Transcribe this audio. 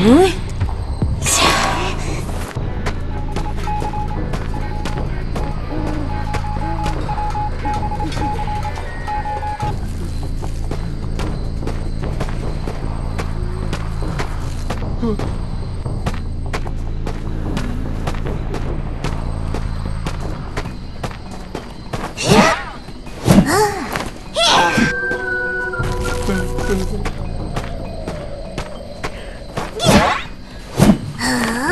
うん嗯 Huh?